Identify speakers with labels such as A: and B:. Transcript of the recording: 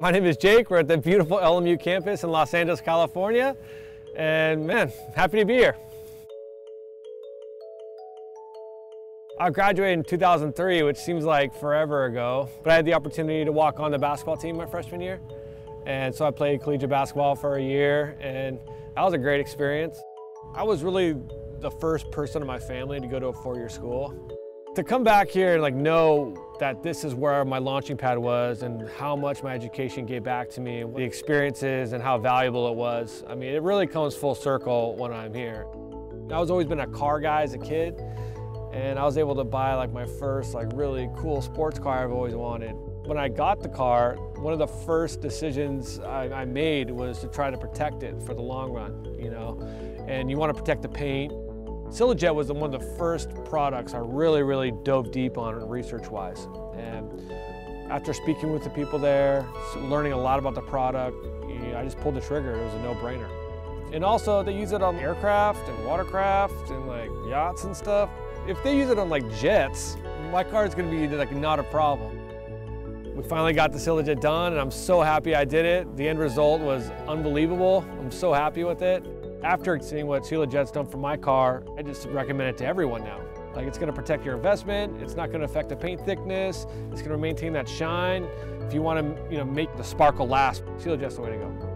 A: My name is Jake. We're at the beautiful LMU campus in Los Angeles, California. And man, happy to be here. I graduated in 2003, which seems like forever ago, but I had the opportunity to walk on the basketball team my freshman year. And so I played collegiate basketball for a year, and that was a great experience. I was really the first person in my family to go to a four-year school. To come back here and like know that this is where my launching pad was and how much my education gave back to me, the experiences and how valuable it was. I mean, it really comes full circle when I'm here. I was always been a car guy as a kid and I was able to buy like my first like really cool sports car I've always wanted. When I got the car, one of the first decisions I, I made was to try to protect it for the long run, you know? And you want to protect the paint, Cilajet was one of the first products I really, really dove deep on research-wise. And after speaking with the people there, learning a lot about the product, eh, I just pulled the trigger. It was a no-brainer. And also, they use it on aircraft and watercraft and like yachts and stuff. If they use it on like jets, my car is going to be like not a problem. We finally got the Cilajet done, and I'm so happy I did it. The end result was unbelievable. I'm so happy with it. After seeing what Cilajet's done for my car, I just recommend it to everyone now. Like it's gonna protect your investment, it's not gonna affect the paint thickness, it's gonna maintain that shine. If you wanna you know, make the sparkle last, Cilajet's the way to go.